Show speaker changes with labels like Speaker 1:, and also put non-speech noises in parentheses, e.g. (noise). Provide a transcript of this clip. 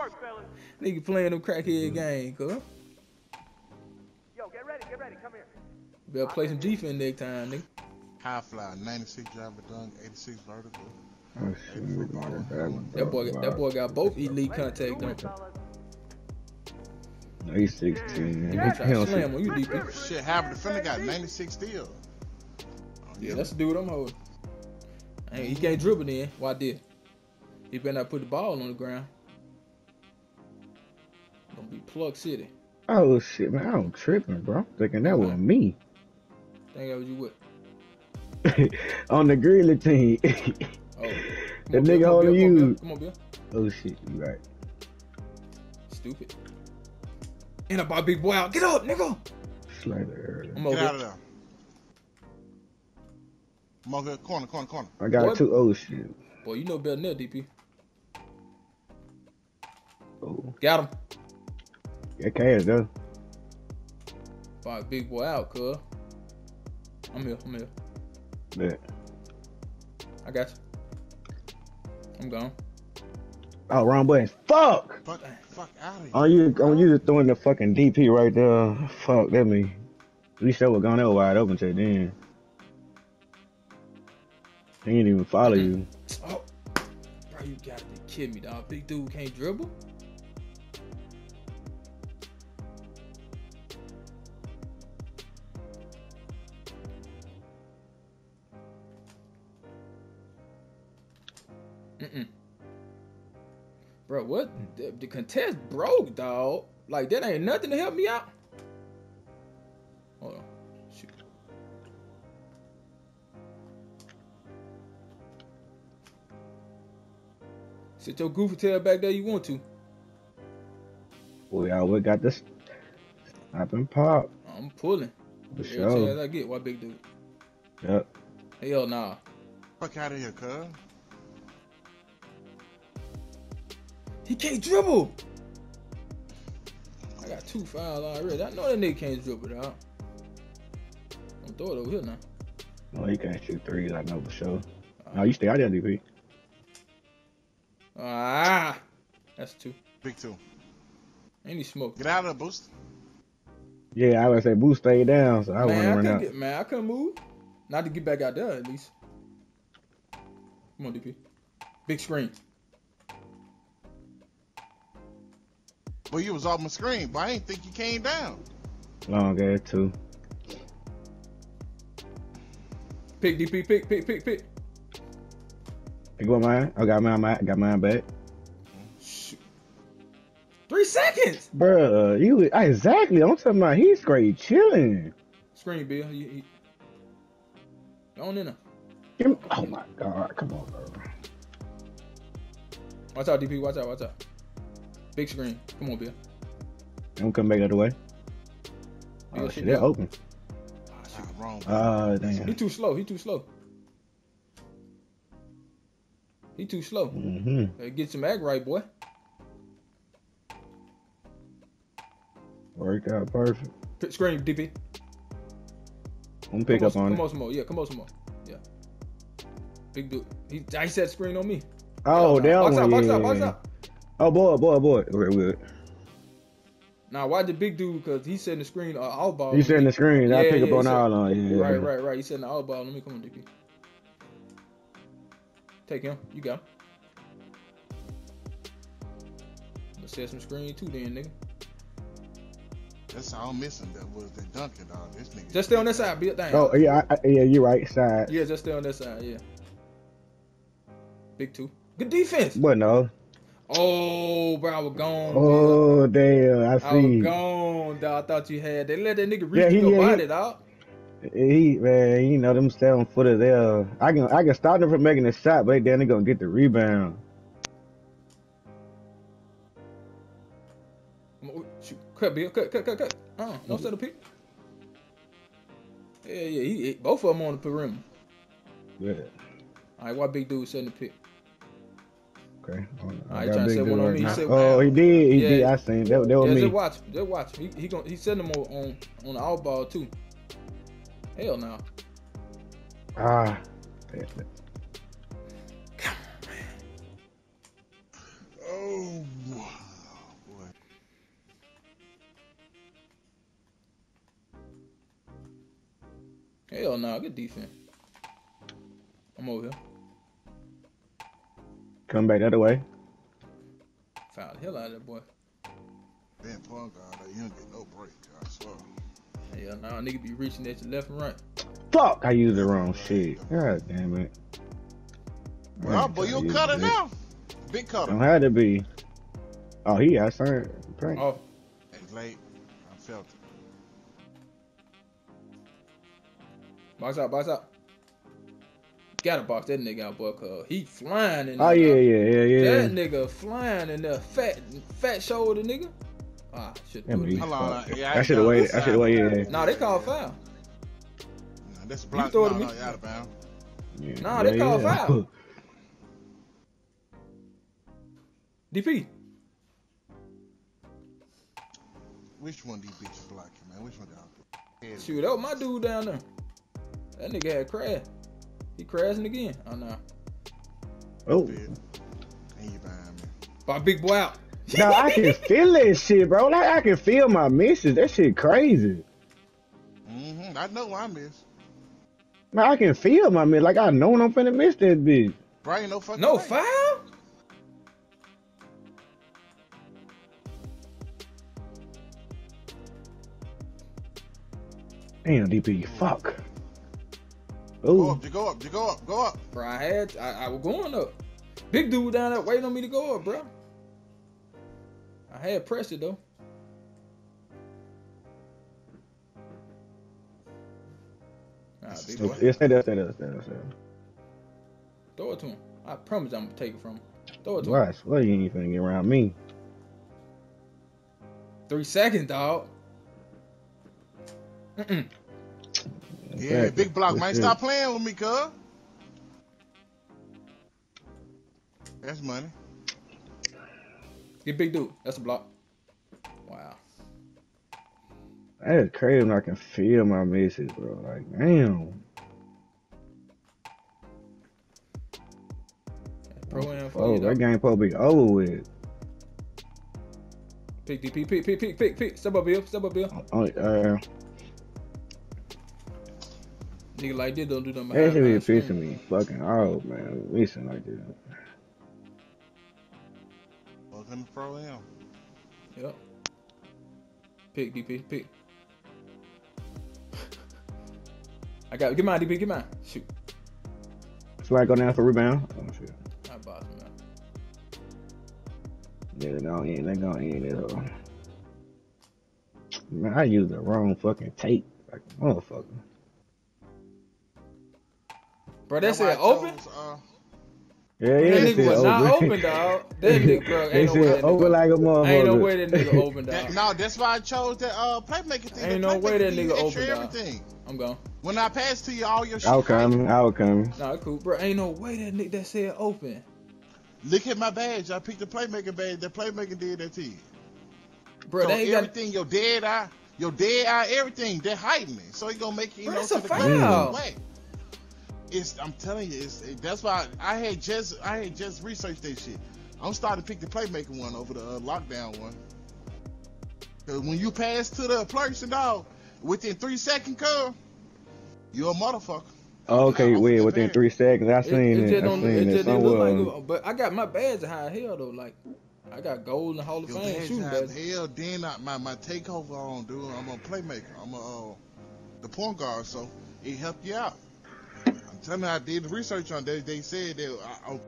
Speaker 1: work, fellas.
Speaker 2: Nigga playing them crackhead mm-hmm. game, cuz.
Speaker 1: Yo, get ready, get ready. Come here.
Speaker 2: Better play some defense next time, nigga.
Speaker 3: High fly, 96 driver dunk, 86 vertical.
Speaker 4: Oh shit, we going back.
Speaker 2: That boy, got- that boy got both elite contact,
Speaker 1: Do
Speaker 2: don't you?
Speaker 4: No, he's 16.
Speaker 2: Yeah,
Speaker 4: He
Speaker 2: try to
Speaker 4: don't
Speaker 2: slam
Speaker 4: see-
Speaker 2: on you, DP.
Speaker 3: Shit, half the defender got 96 still. Oh,
Speaker 2: Yeah, that's the dude I'm holding. Hey, he can't dribble then. Why did? He better not put the ball on the ground. Gonna plug city.
Speaker 4: Oh shit, man, I'm tripping, bro. I'm Thinking that was me
Speaker 2: Think that was you what? (laughs)
Speaker 4: on the Grizzly team. (laughs)
Speaker 2: Oh.
Speaker 4: The
Speaker 2: on,
Speaker 4: nigga
Speaker 2: Bill,
Speaker 4: holding
Speaker 2: on, Bill,
Speaker 4: you.
Speaker 2: Come on, Bill.
Speaker 4: oh shit, you right.
Speaker 2: Stupid. And about big boy out. Get up, nigga.
Speaker 4: Slider.
Speaker 2: I'm
Speaker 3: Get
Speaker 2: over.
Speaker 3: out of there. Come on, good. Corner, corner, corner.
Speaker 4: I got
Speaker 2: Boy.
Speaker 4: two. Oh shit.
Speaker 2: Boy, you know better than that, DP.
Speaker 4: Oh,
Speaker 2: Got him.
Speaker 4: That cash though.
Speaker 2: About big boy out, cuz. I'm here. I'm here.
Speaker 4: Bet.
Speaker 2: I got you. I'm gone.
Speaker 4: Oh, wrong button. Fuck.
Speaker 3: Fuck, fuck out of here.
Speaker 4: On you, on you just throwing the fucking DP right there. Fuck, that me. At least that was gone. That was wide open till then. He didn't even follow mm. you.
Speaker 2: Oh, bro, you gotta be kidding me, dog. Big dude can't dribble. The, the contest broke, dog. Like, that ain't nothing to help me out. Hold on. Shoot. Sit your goofy tail back there you want to.
Speaker 4: We always got this. Snap and pop.
Speaker 2: I'm pulling.
Speaker 4: For
Speaker 2: Every
Speaker 4: sure.
Speaker 2: I get. Why big dude?
Speaker 4: Yep.
Speaker 2: Hell nah.
Speaker 3: Fuck out of here, cuz.
Speaker 2: He can't dribble. I got two fouls already. I know that nigga can't dribble, dog. Don't throw it over here now.
Speaker 4: No, he can't shoot threes. I know for sure. No, you stay out there, DP.
Speaker 2: Ah, that's two.
Speaker 3: Big two.
Speaker 2: Ain't he smoke?
Speaker 3: Get out of the boost.
Speaker 4: Yeah, I would say Boo stay down, so I wouldn't
Speaker 2: Man, I
Speaker 4: run out.
Speaker 2: get man. I couldn't move. Not to get back out there at least. Come on, DP. Big screen.
Speaker 3: Well, you was off my screen, but I ain't think you came down.
Speaker 4: Oh, Long ass too.
Speaker 2: Pick DP. Pick. Pick. Pick. Pick.
Speaker 4: I got mine. I got mine. I got mine back.
Speaker 2: Shoot. Three seconds.
Speaker 4: Bruh, you ah, exactly. I'm talking about he's great chilling.
Speaker 2: Screen, Bill. You, you. Go on in there.
Speaker 4: Give me- Oh my god, come on, bro.
Speaker 2: Watch out, DP. Watch out. Watch out. Big screen. Come on, Bill.
Speaker 4: I'm coming back the way. Oh shit, they're open.
Speaker 2: Ah.
Speaker 3: Ah, wrong.
Speaker 4: Ah,
Speaker 2: He too slow. He too slow. He too slow.
Speaker 4: Mm-hmm.
Speaker 2: Get some act right, boy.
Speaker 4: Work out perfect.
Speaker 2: P- Screen, DP.
Speaker 4: I'm pick
Speaker 2: come
Speaker 4: up on
Speaker 2: Come
Speaker 4: it.
Speaker 2: on some more. Yeah, come on some more. Yeah. Big dude. He, he set screen on me.
Speaker 4: Oh, that
Speaker 2: box out, box out, box out.
Speaker 4: Oh boy, boy, boy. Okay, good.
Speaker 2: Now, why the big dude? Because he's setting the screen uh, out ball.
Speaker 4: You setting the screen. I
Speaker 2: Yeah,
Speaker 4: pick
Speaker 2: yeah,
Speaker 4: up on
Speaker 2: he
Speaker 4: all on. Yeah.
Speaker 2: Right, right, right. He's setting the out ball. Let me come on, DP. Take him. You got him. Let's set some screen too, then, nigga.
Speaker 3: That's all I'm missing. That was the dunking, dog. This nigga.
Speaker 2: Just stay on that side, Bill. Dang.
Speaker 4: Oh yeah, I, I, yeah. You're right. Side.
Speaker 2: Yeah, just stay on that side. Yeah. Big two. Good defense.
Speaker 4: But no.
Speaker 2: Oh, bro, I was gone.
Speaker 4: Oh damn, I
Speaker 2: I
Speaker 4: see.
Speaker 2: was gone, dog. I thought you had. They let that nigga reach
Speaker 4: Yeah, he-
Speaker 2: your
Speaker 4: yeah, he-
Speaker 2: dog.
Speaker 4: He man, you know them seven footer there. I can I can stop them from making a shot, but then they gonna get the rebound.
Speaker 2: Shoot. Cut, Bill. Cut, cut, cut, cut. Uh, no set of pick. Yeah, yeah. He, he- both of them on the perimeter.
Speaker 4: Yeah.
Speaker 2: All right, why big dude setting the pick?
Speaker 4: okay.
Speaker 2: One on me. He said,
Speaker 4: oh, he did. He
Speaker 2: yeah.
Speaker 4: did. I seen that. That was
Speaker 2: yeah,
Speaker 4: me.
Speaker 2: Watch. Just watch. He he gonna, he sent him on on the out ball too. Hell no.
Speaker 4: Ah.
Speaker 2: Come on, man.
Speaker 3: Oh, boy.
Speaker 2: Hell no, good defense. I'm over here.
Speaker 4: Come back the other way.
Speaker 2: Foul the hell out of that boy.
Speaker 3: Being punk guard, though, you don't get no break. I swear.
Speaker 2: Hell no, nigga be reaching at your left and right.
Speaker 4: Fuck, I used the wrong shit. God damn it.
Speaker 3: Well, but you a
Speaker 4: Yeah,
Speaker 3: cutter now. Big cutter.
Speaker 4: Don't have to be. Oh, he outside. Prank.
Speaker 2: Oh,
Speaker 3: It's late. I felt it.
Speaker 2: box out, box out. Gotta box that nigga out, boy, cause he flying in
Speaker 4: Oh yeah, yeah, yeah, yeah.
Speaker 2: That nigga flying in there, fat, fat shoulder nigga. Ah, shit.
Speaker 4: Yeah,
Speaker 2: do
Speaker 4: but
Speaker 2: it
Speaker 4: he-
Speaker 2: again.
Speaker 3: Hold on. Yeah,
Speaker 4: I should have waited. I should have waited.
Speaker 2: Nah, they call foul.
Speaker 3: Nah, That's a block.
Speaker 2: throw it
Speaker 3: No,
Speaker 2: to
Speaker 3: no,
Speaker 2: me.
Speaker 3: out of bounds.
Speaker 4: Yeah.
Speaker 2: Nah, they call
Speaker 4: yeah.
Speaker 2: foul. (laughs) DP.
Speaker 3: Which one of these bitches blocking, man? Which one y'all? Yeah,
Speaker 2: Shoot, that was my dude down there. That nigga had crash. He crashing again. Oh no.
Speaker 4: Oh,
Speaker 3: bitch. Behind me.
Speaker 2: By big boy out.
Speaker 4: no, I can (laughs) feel that shit, bro. Like I can feel my misses. That shit crazy.
Speaker 3: Mm-hmm. I know I miss.
Speaker 4: Man, I can feel my miss. Like I know I'm finna miss that bitch.
Speaker 3: Brian, no fucking
Speaker 2: No
Speaker 3: way.
Speaker 2: foul?
Speaker 4: Damn, DP, fuck.
Speaker 3: Go
Speaker 4: Oh,
Speaker 3: up, you go up, you go up, go up.
Speaker 2: Bro, I had I, I was going up. Big dude down there waiting on me to go up, bro. I had pressure though. Nah, big boy.
Speaker 4: yeah, stay there, stay there, stay there, stay there.
Speaker 2: Throw it to him. I promise I'm gonna take it from him. Throw it to him.
Speaker 4: Watch, well, you ain't finna get around me.
Speaker 2: Three seconds, dog. Mm-mm.
Speaker 3: Yeah,
Speaker 4: Exactly.
Speaker 3: big block,
Speaker 4: Good
Speaker 3: man. Stop playing with me, cuz. That's money.
Speaker 2: Get big dude. That's a block. Wow.
Speaker 4: That's crazy when I can feel my misses, bro. Like, damn.
Speaker 2: Pro am
Speaker 4: Oh, that game probably over with.
Speaker 2: Pick, pick, pick, pick, pick, pick, pick. Step up, Bill. Step up, Bill.
Speaker 4: Oh, uh,
Speaker 2: Nigga like this don't do nothing
Speaker 4: that
Speaker 2: behind
Speaker 4: should be pissing me fucking off, man. Missing like this.
Speaker 3: Welcome to Pro Am.
Speaker 2: Yep. Pick, DP, pick. I got. Get mine, DP. Get mine. Shoot.
Speaker 4: Swag go down for rebound. Oh shit.
Speaker 2: I boss him out.
Speaker 4: Yeah, they gonna end. They gonna end it. though. Man, I used the wrong fucking tape. Like motherfucker.
Speaker 2: Bro, that
Speaker 3: That's why I
Speaker 2: said open.
Speaker 3: chose, uh,
Speaker 4: Yeah,
Speaker 2: That nigga was
Speaker 4: said
Speaker 2: not
Speaker 4: open.
Speaker 2: open, dog. That (laughs) nigga, bro,
Speaker 4: They
Speaker 2: ain't no way
Speaker 4: said
Speaker 2: that
Speaker 4: open
Speaker 2: nigga.
Speaker 4: like a motherfucker.
Speaker 2: Ain't no way that nigga open,
Speaker 3: that,
Speaker 2: dog.
Speaker 3: no, that's why I chose that uh, playmaker thing.
Speaker 2: Ain't no way that nigga
Speaker 3: extra
Speaker 2: open, dog. I'm gone.
Speaker 3: When I pass to you all your shit,
Speaker 4: I was coming. I was coming.
Speaker 2: Nah, cool, bro. Ain't no way that nigga that said open.
Speaker 3: look at my badge. I picked the playmaker badge. The playmaker did that to you.
Speaker 2: Bro,
Speaker 3: so
Speaker 2: they ain't got.
Speaker 3: your dead eye, your dead eye, everything, they're hiding it. So he gonna make you, you
Speaker 2: Bro,
Speaker 3: know,
Speaker 2: that's a foul.
Speaker 3: way. It's, I'm telling you, it's, it, that's why I had just, I had just researched that shit. I'm starting to pick the playmaker one over the uh, lockdown one. Cause when you pass to the person, dog, within three second curve, you're a motherfucker.
Speaker 4: Okay,
Speaker 3: I'm
Speaker 4: wait, within
Speaker 3: prepared.
Speaker 4: three seconds, I
Speaker 2: It,
Speaker 4: seen
Speaker 2: it
Speaker 4: it.
Speaker 2: just
Speaker 4: I
Speaker 2: don't.
Speaker 4: seen
Speaker 2: It
Speaker 4: it
Speaker 2: just didn't look
Speaker 4: somewhere.
Speaker 2: like. But I got my badge high as hell though. Like, I got gold in the Hall of
Speaker 3: Your
Speaker 2: Fame
Speaker 3: badge
Speaker 2: shooting
Speaker 3: high
Speaker 2: badge.
Speaker 3: hell, then I, my, my takeover on, dude. I'm a playmaker. I'm a, uh, the point guard, so it helped you out. You, I did research on that. They said that I, I,